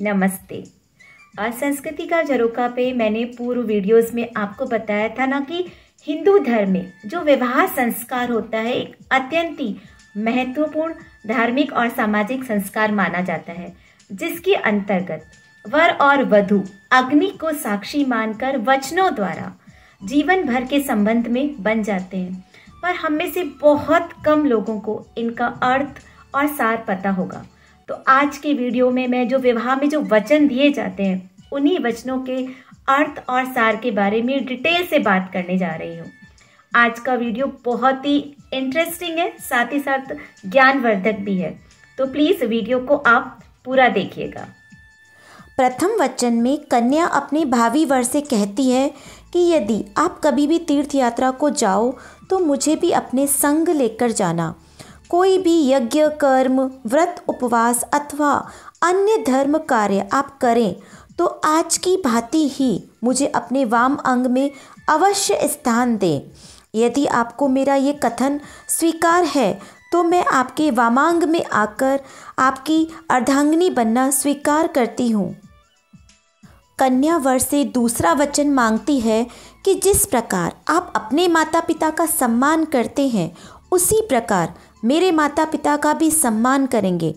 नमस्ते। आज संस्कृति का झरोका पे मैंने पूर्व वीडियोस में आपको बताया था ना कि हिंदू धर्म में जो विवाह संस्कार होता है, एक अत्यंत ही महत्वपूर्ण धार्मिक और सामाजिक संस्कार माना जाता है, जिसके अंतर्गत वर और वधु अग्नि को साक्षी मानकर वचनों द्वारा जीवन भर के संबंध में बन जाते हैं। पर हम में से बहुत कम लोगों को इनका अर्थ और सार पता होगा। तो आज के वीडियो में मैं जो विवाह में जो वचन दिए जाते हैं, उन्हीं वचनों के अर्थ और सार के बारे में डिटेल से बात करने जा रही हूँ। आज का वीडियो बहुत ही इंटरेस्टिंग है, साथ ही साथ ज्ञानवर्धक भी है। तो प्लीज़ वीडियो को आप पूरा देखिएगा। प्रथम वचन में कन्या अपने भावी वर से कहती है कि यदि आप कभी भी तीर्थ यात्रा को जाओ तो मुझे भी अपने संग लेकर जाना। कोई भी यज्ञ, कर्म, व्रत, उपवास अथवा अन्य धर्म कार्य आप करें तो आज की भांति ही मुझे अपने वाम अंग में अवश्य स्थान दें। यदि आपको मेरा ये कथन स्वीकार है तो मैं आपके वामांग में आकर आपकी अर्धांगिनी बनना स्वीकार करती हूँ। कन्या वर से दूसरा वचन मांगती है कि जिस प्रकार आप अपने माता पिता का सम्मान करते हैं उसी प्रकार मेरे माता पिता का भी सम्मान करेंगे।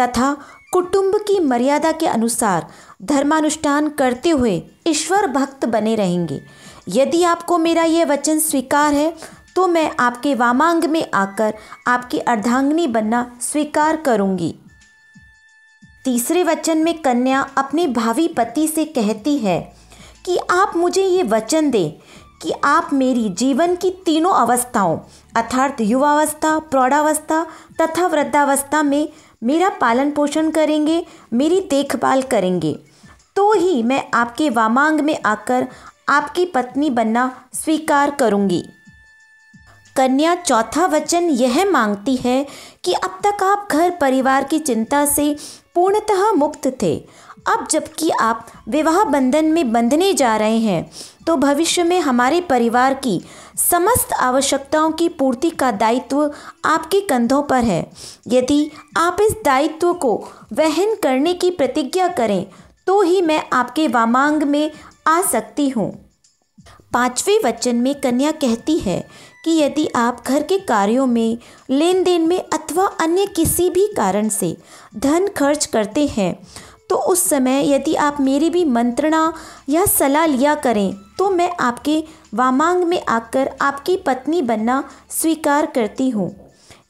तथा कुटुंब की मर्यादा के अनुसार धर्मानुष्ठान करते हुए ईश्वर भक्त बने रहेंगे। यदि आपको मेरा यह वचन स्वीकार है तो मैं आपके वामांग में आकर आपकी अर्धांगिनी बनना स्वीकार करूँगी। तीसरे वचन में कन्या अपने भावी पति से कहती है कि आप मुझे ये वचन दें कि आप मेरी जीवन की तीनों अवस्थाओं अर्थात युवावस्था, प्रौढ़ावस्था तथा वृद्धावस्था में मेरा पालन पोषण करेंगे, मेरी देखभाल करेंगे। तो ही मैं आपके वामांग में आकर आपकी पत्नी बनना स्वीकार करूँगी। कन्या, चौथा वचन यह मांगती है कि अब तक आप घर परिवार की चिंता से पूर्णतः मुक्त थे। अब जबकि आप विवाह बंधन में बंधने जा रहे हैं तो भविष्य में हमारे परिवार की समस्त आवश्यकताओं की पूर्ति का दायित्व आपके कंधों पर है। यदि आप इस दायित्व को वहन करने की प्रतिज्ञा करें तो ही मैं आपके वामांग में आ सकती हूँ। पाँचवें वचन में कन्या कहती है कि यदि आप घर के कार्यों में, लेन देन में अथवा अन्य किसी भी कारण से धन खर्च करते हैं तो उस समय यदि आप मेरी भी मंत्रणा या सलाह लिया करें तो मैं आपके वामांग में आकर आपकी पत्नी बनना स्वीकार करती हूँ।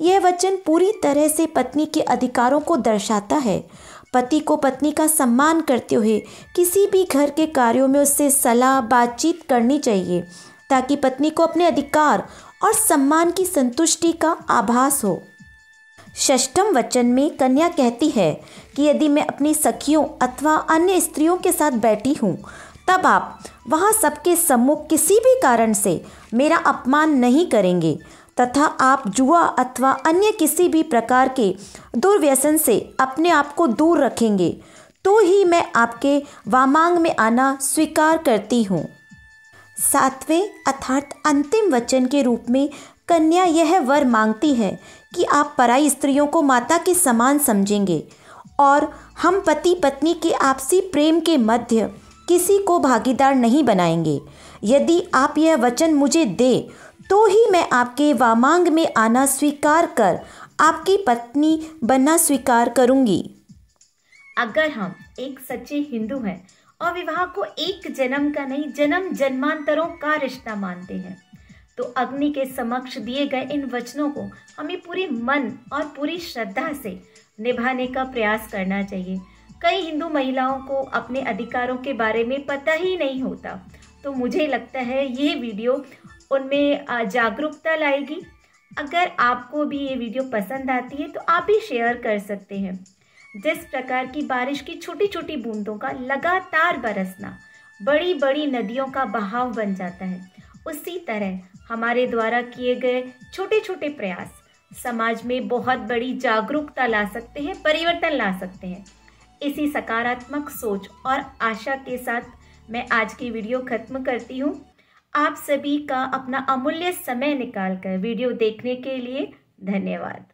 यह वचन पूरी तरह से पत्नी के अधिकारों को दर्शाता है। पति को पत्नी का सम्मान करते हुए किसी भी घर के कार्यों में उससे सलाह, बातचीत करनी चाहिए, ताकि पत्नी को अपने अधिकार और सम्मान की संतुष्टि का आभास हो। षष्टम वचन में कन्या कहती है कि यदि मैं अपनी सखियों अथवा अन्य स्त्रियों के साथ बैठी हूँ, तब आप वहाँ सबके सम्मुख किसी भी कारण से मेरा अपमान नहीं करेंगे, तथा आप जुआ अथवा अन्य किसी भी प्रकार के दुर्व्यसन से अपने आप को दूर रखेंगे तो ही मैं आपके वामांग में आना स्वीकार करती हूँ। सातवें अर्थात अंतिम वचन के रूप में कन्या यह वर मांगती है कि आप पराई स्त्रियों को माता के समान समझेंगे और हम पति पत्नी के आपसी प्रेम के मध्य किसी को भागीदार नहीं बनाएँगे। यदि आप यह वचन मुझे दे तो ही मैं आपके वामांग में आना स्वीकार कर, आपकी पत्नी बनना स्वीकार करूँगी। अगर हम एक सच्चे हिंदू हैं और विवाह को एक जन्म का नहीं जन्म जन्मांतरों का रिश्ता मानते हैं तो अग्नि के समक्ष दिए गए इन वचनों को हमें पूरे मन और पूरी श्रद्धा से निभाने का प्रयास करना चाहिए। कई हिंदू महिलाओं को अपने अधिकारों के बारे में पता ही नहीं होता। तो मुझे लगता है ये वीडियो उनमें जागरूकता लाएगी। अगर आपको भी ये वीडियो पसंद आती है तो आप भी शेयर कर सकते हैं। जिस प्रकार की बारिश की छोटी छोटी बूंदों का लगातार बरसना बड़ी बड़ी नदियों का बहाव बन जाता है, उसी तरह हमारे द्वारा किए गए छोटे छोटे प्रयास समाज में बहुत बड़ी जागरूकता ला सकते हैं, परिवर्तन ला सकते हैं। इसी सकारात्मक सोच और आशा के साथ मैं आज की वीडियो खत्म करती हूँ। आप सभी का अपना अमूल्य समय निकालकर वीडियो देखने के लिए धन्यवाद।